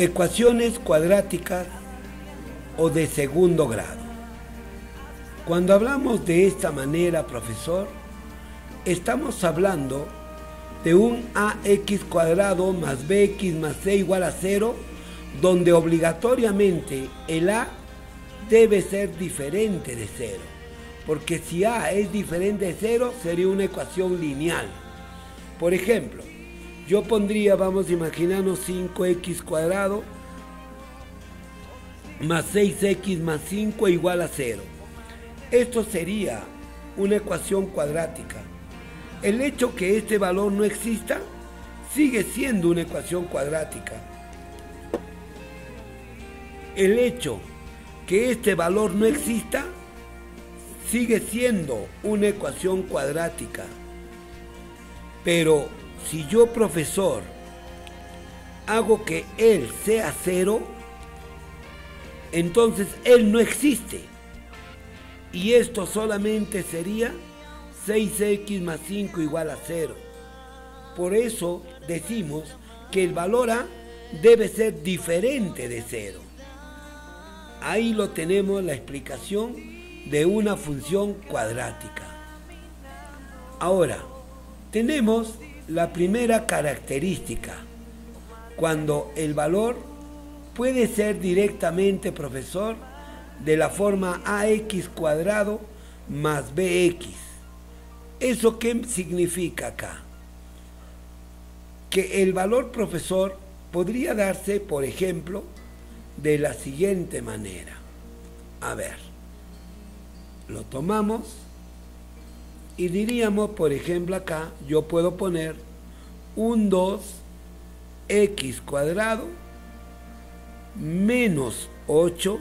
Ecuaciones cuadráticas o de segundo grado. Cuando hablamos de esta manera, profesor, estamos hablando de un ax cuadrado más bx más c igual a 0, donde obligatoriamente el a debe ser diferente de 0. Porque si a es diferente de 0, sería una ecuación lineal. Por ejemplo, yo pondría, vamos a imaginarnos 5x cuadrado más 6x más 5 igual a 0. Esto sería una ecuación cuadrática. El hecho que este valor no exista sigue siendo una ecuación cuadrática. El hecho que este valor no exista sigue siendo una ecuación cuadrática. Pero si yo, profesor, hago que él sea cero, entonces él no existe. Y esto solamente sería 6x más 5 igual a 0. Por eso decimos que el valor a debe ser diferente de 0. Ahí lo tenemos la explicación de una función cuadrática. Ahora, tenemos la primera característica, cuando el valor puede ser directamente, profesor, de la forma ax cuadrado más bx. ¿Eso qué significa acá? Que el valor, profesor, podría darse, por ejemplo, de la siguiente manera. A ver, lo tomamos y diríamos, por ejemplo, acá yo puedo poner un 2x cuadrado menos 8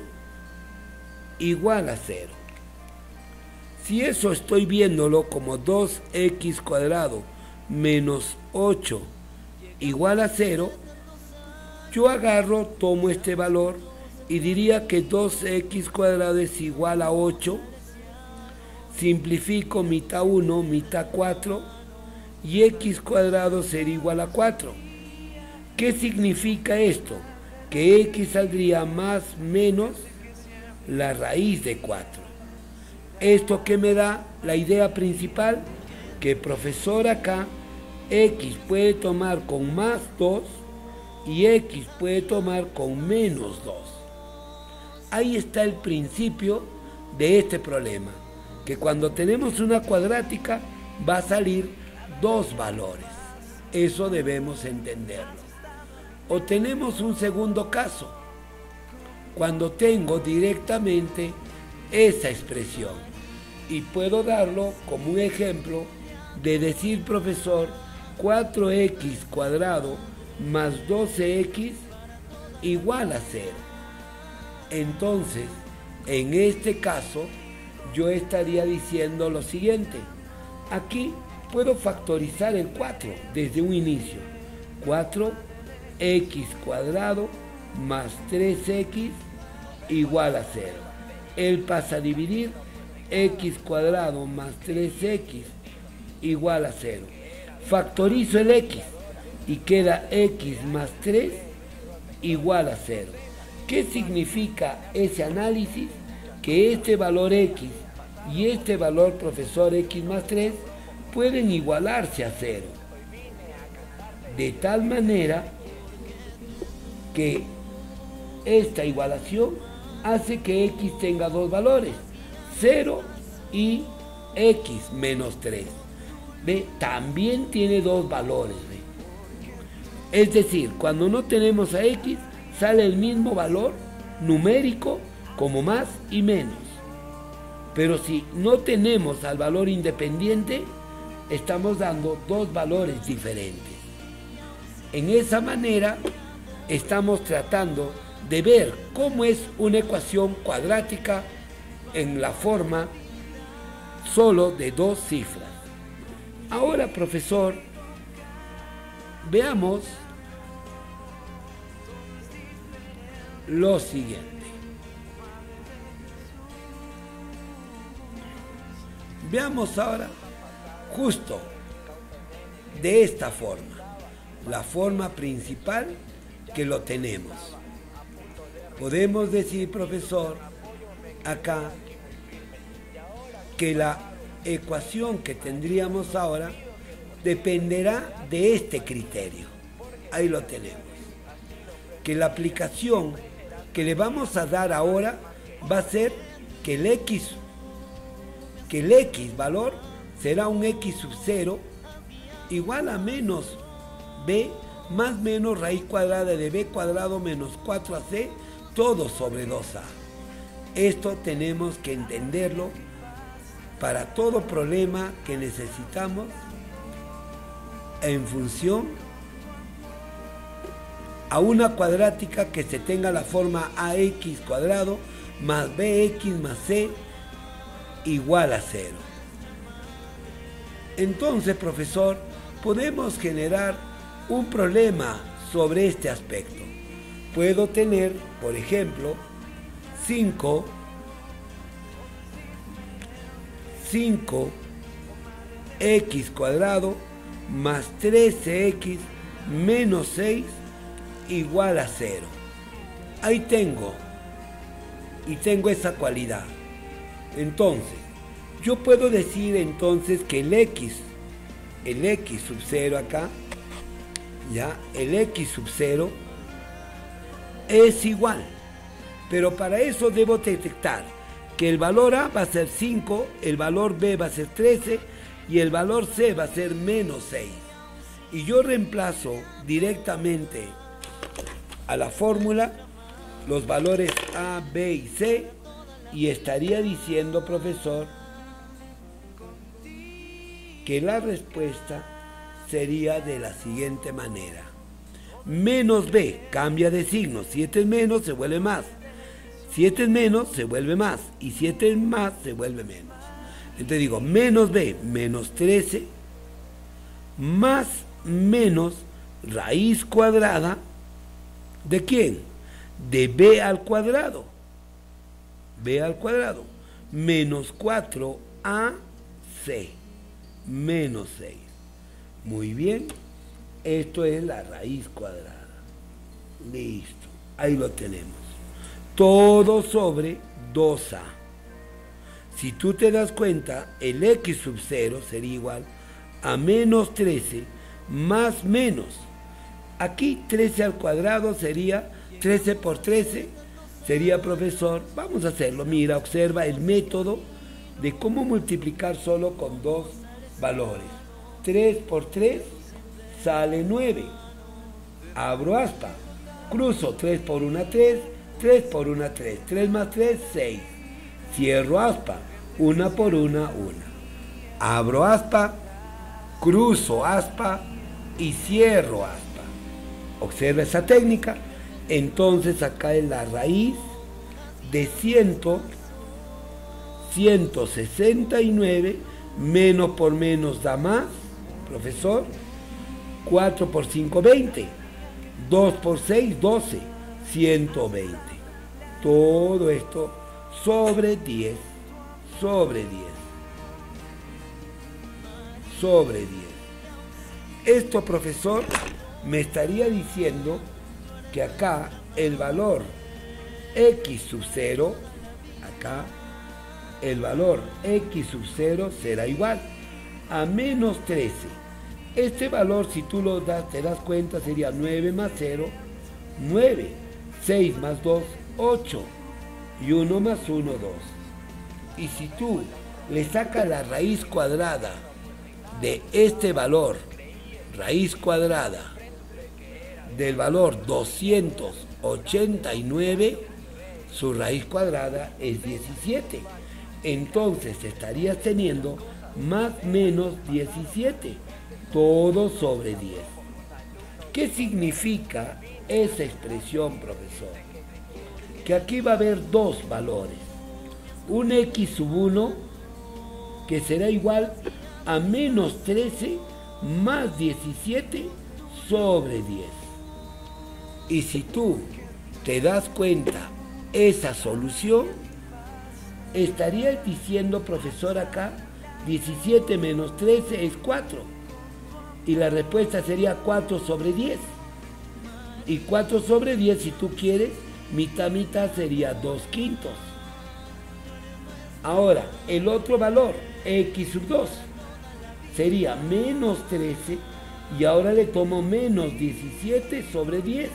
igual a 0. Si eso estoy viéndolo como 2x cuadrado menos 8 igual a 0, yo agarro, tomo este valor y diría que 2x cuadrado es igual a 8 simplifico mitad 1, mitad 4 y x cuadrado será igual a 4. ¿Qué significa esto? Que x saldría más menos la raíz de 4. ¿Esto que me da? La idea principal, que profesor acá, x puede tomar con más 2 y x puede tomar con menos 2. Ahí está el principio de este problema que cuando tenemos una cuadrática va a salir dos valores. Eso debemos entenderlo. O tenemos un segundo caso, cuando tengo directamente esa expresión. Y puedo darlo como un ejemplo de decir, profesor, 4x cuadrado más 12x igual a 0. Entonces, en este caso, yo estaría diciendo lo siguiente. Aquí puedo factorizar el 4 desde un inicio. 4x cuadrado más 3x igual a 0. Él pasa a dividir x cuadrado más 3x igual a 0. Factorizo el x y queda x más 3 igual a 0. ¿Qué significa ese análisis? Que este valor x y este valor profesor x más 3 pueden igualarse a 0. De tal manera que esta igualación hace que x tenga dos valores, 0 y x menos 3. ¿Ve? También tiene dos valores. Es decir, cuando no tenemos a x, sale el mismo valor numérico como más y menos. Pero si no tenemos al valor independiente, estamos dando dos valores diferentes. En esa manera estamos tratando de ver cómo es una ecuación cuadrática en la forma solo de dos cifras. Ahora, profesor, veamos lo siguiente. Veamos ahora justo de esta forma, la forma principal que lo tenemos. Podemos decir, profesor, acá que la ecuación que tendríamos ahora dependerá de este criterio. Ahí lo tenemos. Que la aplicación que le vamos a dar ahora va a ser que el x, que el x valor será un x sub 0 igual a menos b más menos raíz cuadrada de b cuadrado menos 4ac todo sobre 2a. Esto tenemos que entenderlo para todo problema que necesitamos en función a una cuadrática que se tenga la forma ax cuadrado más bx más c igual a cero. Entonces, profesor, podemos generar un problema sobre este aspecto. Puedo tener, por ejemplo, 5 5 x cuadrado más 13x menos 6 igual a 0. Ahí tengo. Y tengo esa cualidad. Entonces, yo puedo decir entonces que el x, el x sub 0 acá, ya, el x sub 0 es igual. Pero para eso debo detectar que el valor A va a ser 5, el valor B va a ser 13 y el valor C va a ser menos 6. Y yo reemplazo directamente a la fórmula los valores A, B y C y estaría diciendo, profesor, que la respuesta sería de la siguiente manera. Menos B cambia de signo, 7 es menos, se vuelve más. 7 es menos, se vuelve más. Y 7 es más, se vuelve menos. Entonces digo, menos b, menos 13, más menos raíz cuadrada, ¿de quién? De b al cuadrado. B al cuadrado. Menos 4ac, menos 6. Muy bien, esto es la raíz cuadrada. Listo, ahí lo tenemos. Todo sobre 2a. Si tú te das cuenta, el x sub 0 sería igual a menos 13 más menos. Aquí 13 al cuadrado sería 13 por 13, sería profesor. Vamos a hacerlo. Mira, observa el método de cómo multiplicar solo con dos valores. 3 por 3 sale 9. Abro aspa. Cruzo 3 por 1, 3. 3 por 1, 3. 3 más 3, 6 cierro aspa, una por una, una. Abro aspa, cruzo aspa y cierro aspa. Observa esa técnica. Entonces acá es la raíz de 100, 169, menos por menos da más, profesor. 4 por 5, 20. 2 por 6, 12. 120. Todo esto sobre 10, sobre 10, sobre 10. Esto, profesor, me estaría diciendo que acá el valor x sub 0, acá el valor x sub 0 será igual a menos 13. Este valor, si tú lo das, te das cuenta, sería 9 más 0, 9. 6 más 2, 8 y 1 más 1, 2. Y si tú le sacas la raíz cuadrada de este valor, raíz cuadrada del valor 289, su raíz cuadrada es 17. Entonces estarías teniendo más menos 17, todo sobre 10. ¿Qué significa esa expresión, profesor? que aquí va a haber dos valores. Un x sub 1 que será igual a menos 13 más 17 sobre 10. Y si tú te das cuenta esa solución, estarías diciendo, profesor, acá, 17 menos 13 es 4. Y la respuesta sería 4 sobre 10. Y 4 sobre 10, si tú quieres, mitad mitad sería 2 quintos. Ahora, el otro valor, x sub 2, sería menos 13 y ahora le tomo menos 17 sobre 10.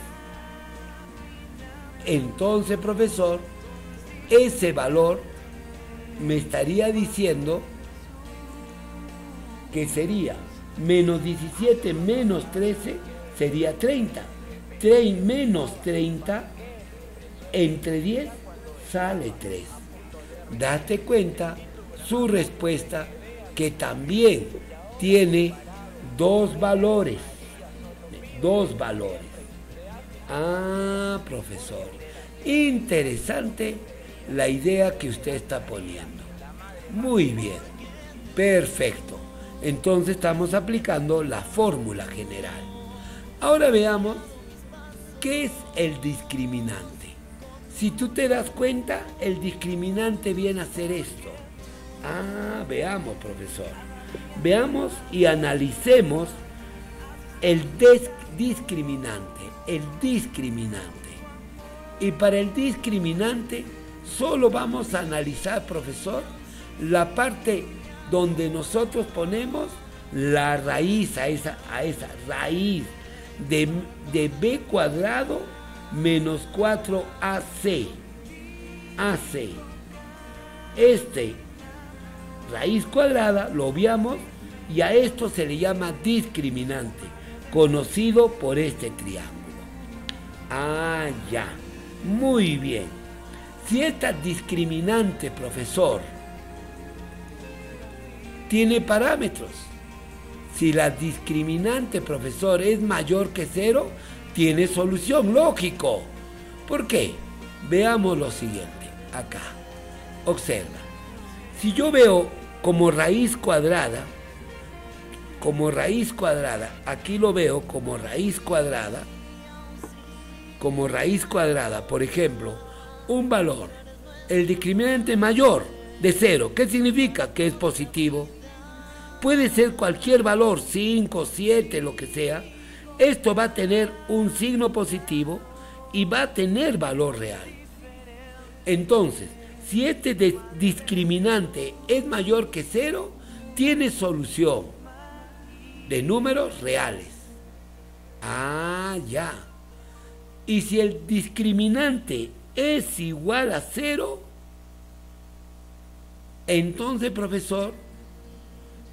Entonces, profesor, ese valor me estaría diciendo que sería menos 17 menos 13 sería 30. 3 menos 30 entre 10 sale 3. Date cuenta su respuesta que también tiene dos valores. Dos valores. Ah, profesor. Interesante la idea que usted está poniendo. Muy bien. Perfecto. Entonces estamos aplicando la fórmula general. Ahora veamos qué es el discriminante. Si tú te das cuenta, el discriminante viene a ser esto. Ah, veamos, profesor. Veamos y analicemos el discriminante. El discriminante. Y para el discriminante, solo vamos a analizar, profesor, la parte donde nosotros ponemos la raíz a esa, a esa raíz de, de b cuadrado menos 4AC. AC. Este raíz cuadrada lo obviamos y a esto se le llama discriminante, conocido por este triángulo. Ah, ya. Muy bien. Si esta discriminante, profesor, tiene parámetros, si la discriminante, profesor, es mayor que cero, tiene solución, lógico. ¿Por qué? Veamos lo siguiente, acá. Observa. Si yo veo como raíz cuadrada, como raíz cuadrada, aquí lo veo como raíz cuadrada, como raíz cuadrada, por ejemplo, un valor, el discriminante mayor de cero, ¿qué significa? Que es positivo. Puede ser cualquier valor, 5, 7, lo que sea, esto va a tener un signo positivo y va a tener valor real. Entonces, si este discriminante es mayor que cero, tiene solución de números reales. Ah, ya. Y si el discriminante es igual a cero, entonces, profesor,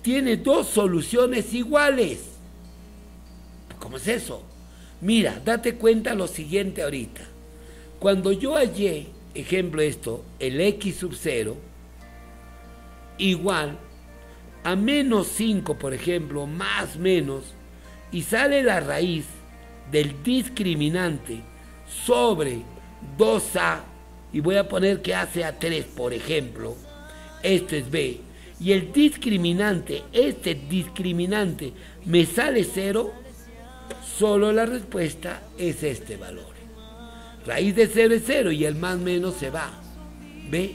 tiene dos soluciones iguales. ¿Cómo es eso? Mira, date cuenta lo siguiente ahorita. Cuando yo hallé, ejemplo esto, el x sub 0, igual a menos 5, por ejemplo, más menos, y sale la raíz del discriminante sobre 2a, y voy a poner que a sea 3, por ejemplo, esto es b, y el discriminante, este discriminante me sale 0, Solo la respuesta es este valor. Raíz de 0 es 0 y el más menos se va. ¿Ve?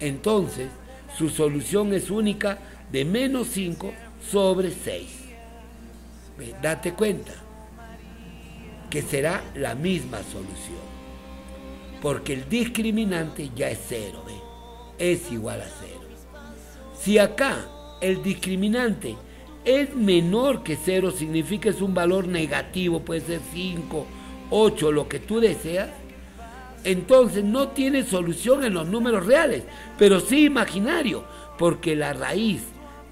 Entonces, su solución es única de menos 5 sobre 6. ¿Ve? Date cuenta que será la misma solución. Porque el discriminante ya es 0, ¿ve? Es igual a 0. Si acá el discriminante es menor que cero, significa es un valor negativo, puede ser 5, 8, lo que tú deseas, entonces no tiene solución en los números reales, pero sí imaginario, porque la raíz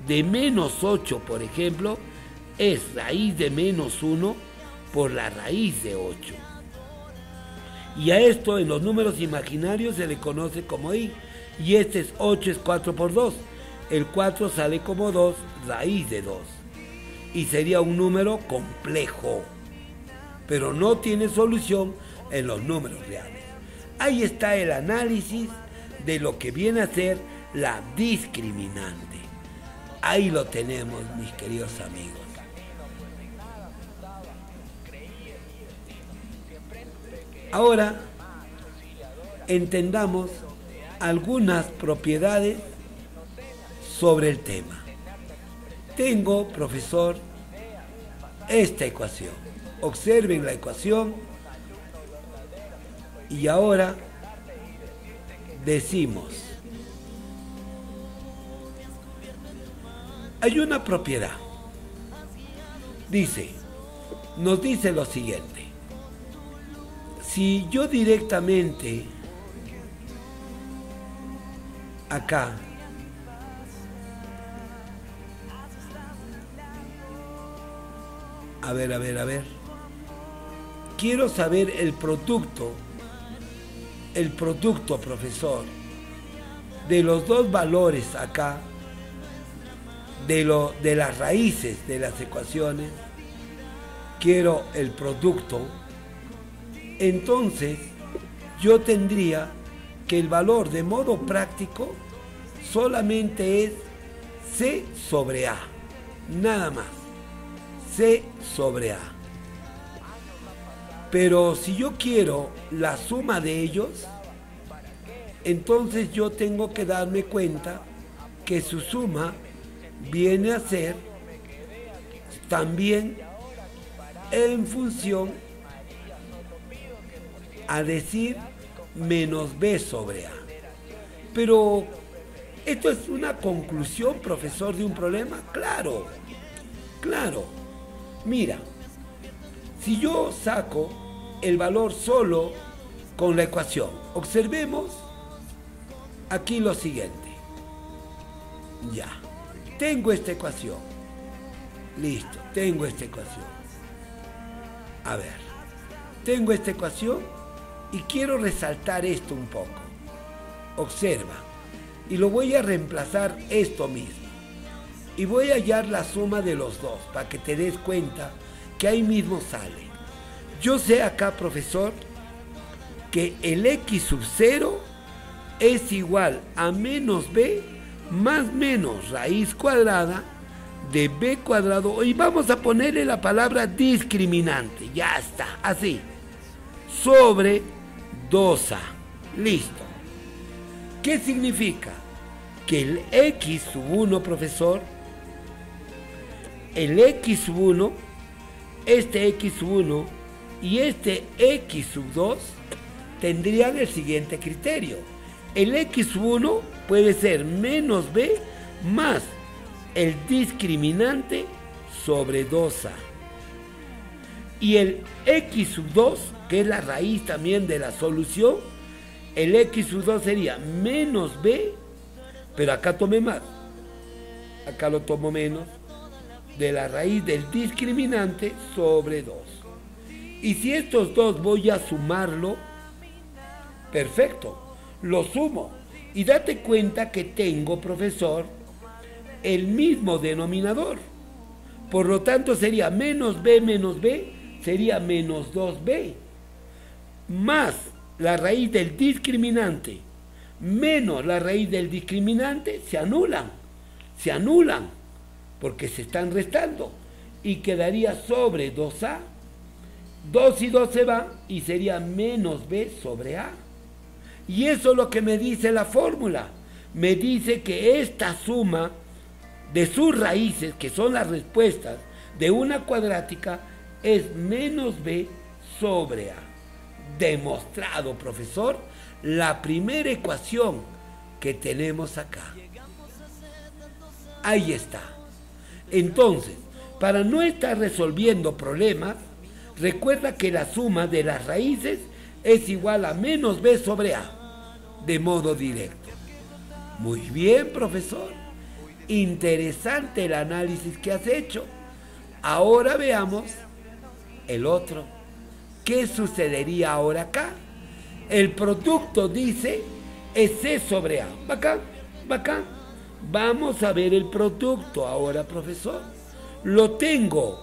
de menos 8, por ejemplo, es raíz de menos 1 por la raíz de 8. Y a esto en los números imaginarios se le conoce como i. Y este es 8 es 4 por 2 el 4 sale como 2 raíz de 2. Y sería un número complejo, pero no tiene solución en los números reales. Ahí está el análisis de lo que viene a ser la discriminante. Ahí lo tenemos, mis queridos amigos. Ahora entendamos algunas propiedades sobre el tema. Tengo, profesor, esta ecuación. Observen la ecuación. Y ahora decimos, hay una propiedad. Dice, nos dice lo siguiente. Si yo directamente acá a ver, a ver, a ver. Quiero saber el producto, el producto, profesor, de los dos valores acá, de, lo, de las raíces de las ecuaciones. Quiero el producto entonces yo tendría que el valor de modo práctico solamente es C sobre A, nada más, C sobre A. Pero si yo quiero la suma de ellos, entonces yo tengo que darme cuenta que su suma viene a ser también en función a decir menos B sobre A. Pero, ¿esto es una conclusión, profesor, de un problema? Claro, claro. Mira, si yo saco el valor solo con la ecuación, observemos aquí lo siguiente. Ya, tengo esta ecuación. Listo, tengo esta ecuación. A ver, tengo esta ecuación y quiero resaltar esto un poco. Observa. Y lo voy a reemplazar esto mismo. Y voy a hallar la suma de los dos para que te des cuenta que ahí mismo sale. Yo sé acá, profesor, que el x sub 0 es igual a menos b más menos raíz cuadrada de b cuadrado. Y vamos a ponerle la palabra discriminante. Ya está, así. Sobre 2a. Listo. ¿Qué significa? Que el x sub 1, profesor, el x sub 1, este x sub 1 y este x sub 2 tendrían el siguiente criterio. El x sub 1 puede ser menos b más el discriminante sobre 2a. Y el x sub 2 que es la raíz también de la solución, el x sub 2 sería menos b, pero acá tomé más, acá lo tomo menos, de la raíz del discriminante sobre 2. Y si estos dos voy a sumarlo, perfecto, lo sumo. Y date cuenta que tengo, profesor, el mismo denominador. Por lo tanto sería menos b menos b, sería menos 2b más la raíz del discriminante menos la raíz del discriminante se anulan, se anulan porque se están restando y quedaría sobre 2A. 2 y 2 se va y sería menos B sobre A. Y eso es lo que me dice la fórmula. Me dice que esta suma de sus raíces, que son las respuestas de una cuadrática, es menos B sobre A demostrado, profesor, la primera ecuación que tenemos acá. Ahí está. Entonces, para no estar resolviendo problemas, recuerda que la suma de las raíces es igual a menos b sobre a, de modo directo. Muy bien, profesor. Interesante el análisis que has hecho. Ahora veamos el otro. ¿Qué sucedería ahora acá? El producto dice es C sobre A. Bacán, bacán. Vamos a ver el producto ahora, profesor. Lo tengo,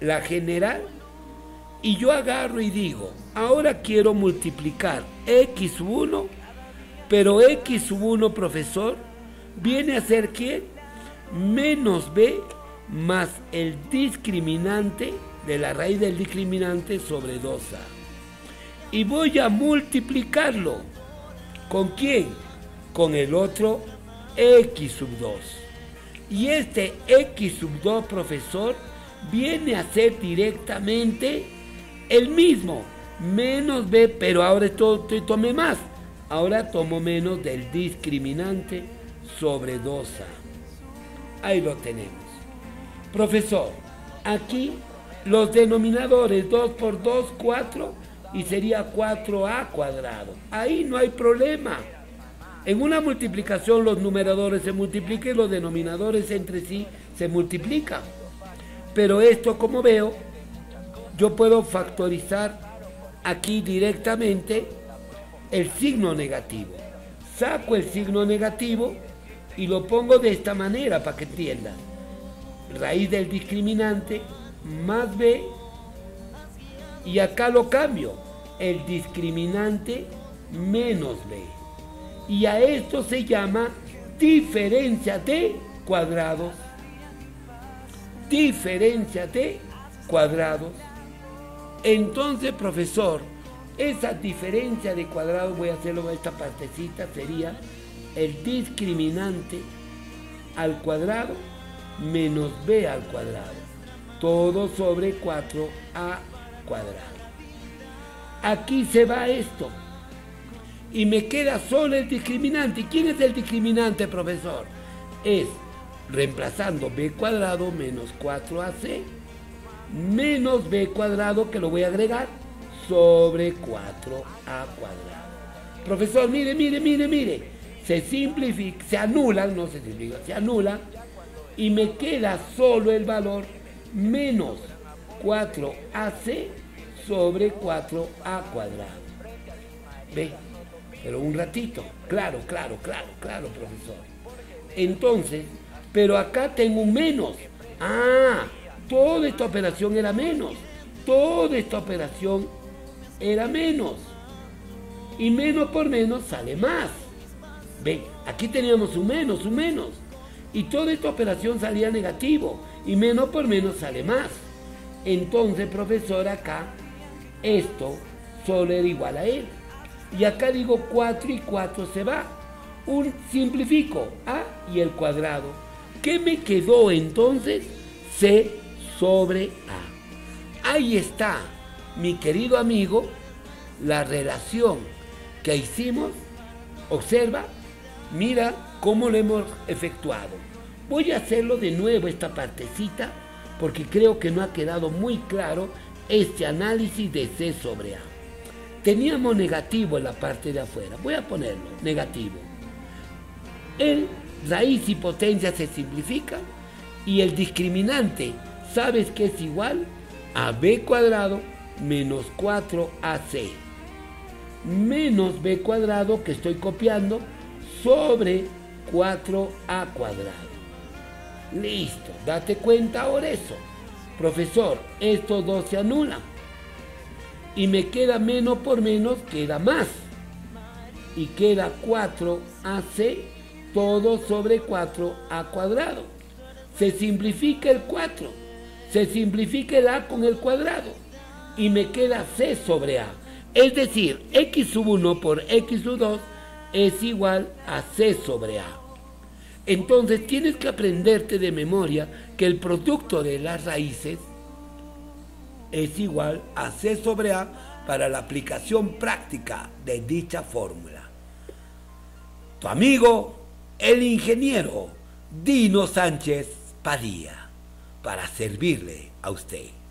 la general, y yo agarro y digo, ahora quiero multiplicar x1, pero x1, profesor, viene a ser ¿qué? Menos b más el discriminante de la raíz del discriminante sobre 2a. Y voy a multiplicarlo. ¿Con quién? Con el otro x sub 2. Y este x sub 2, profesor, viene a ser directamente el mismo, menos b, pero ahora esto, tomé más. Ahora tomo menos del discriminante sobre 2a. Ahí lo tenemos. Profesor, aquí los denominadores 2 por 2, 4 y sería 4a cuadrado. Ahí no hay problema. En una multiplicación los numeradores se multiplican y los denominadores entre sí se multiplican. Pero esto, como veo, yo puedo factorizar aquí directamente el signo negativo. Saco el signo negativo y lo pongo de esta manera para que entiendan. Raíz del discriminante más b y acá lo cambio. El discriminante menos b. Y a esto se llama diferencia de cuadrados. Diferencia de cuadrados. Entonces, profesor, esa diferencia de cuadrados, voy a hacerlo en esta partecita, sería el discriminante al cuadrado menos b al cuadrado. Todo sobre 4a cuadrado. Aquí se va esto. Y me queda solo el discriminante. ¿Quién es el discriminante, profesor? Es reemplazando b cuadrado menos 4ac menos b cuadrado que lo voy a agregar sobre 4a cuadrado. Profesor, mire, mire, mire, mire. Se simplifica, se anulan, no se simplifica, se anula y me queda solo el valor menos 4ac sobre 4a cuadrado. ¿Ve? Pero un ratito. Claro, claro, claro, claro, profesor. Entonces, pero acá tengo un menos. Ah, toda esta operación era menos. Toda esta operación era menos. Y menos por menos sale más. Ven, aquí teníamos un menos, un menos. Y toda esta operación salía negativo. Y menos por menos sale más. Entonces, profesor, acá esto solo era igual a él. Y acá digo 4 y 4 se va. Un simplifico A y el cuadrado. ¿Qué me quedó entonces? C sobre A. Ahí está, mi querido amigo, la relación que hicimos. Observa, mira cómo lo hemos efectuado. Voy a hacerlo de nuevo esta partecita porque creo que no ha quedado muy claro este análisis de C sobre A. Teníamos negativo en la parte de afuera. Voy a ponerlo, negativo. El raíz y potencia se simplifica y el discriminante, ¿sabes que es igual? A B cuadrado menos 4AC. Menos B cuadrado que estoy copiando sobre 4A cuadrado. Listo, date cuenta ahora eso. Profesor, estos dos se anulan. Y me queda menos por menos, queda más. Y queda 4AC, todo sobre 4A cuadrado. Se simplifica el 4. Se simplifica el A con el cuadrado. Y me queda C sobre A. Es decir, X sub 1 por X sub 2 es igual a C sobre A. Entonces tienes que aprenderte de memoria que el producto de las raíces es igual a C sobre A para la aplicación práctica de dicha fórmula. Tu amigo, el ingeniero Dino Sánchez Padilla, para servirle a usted.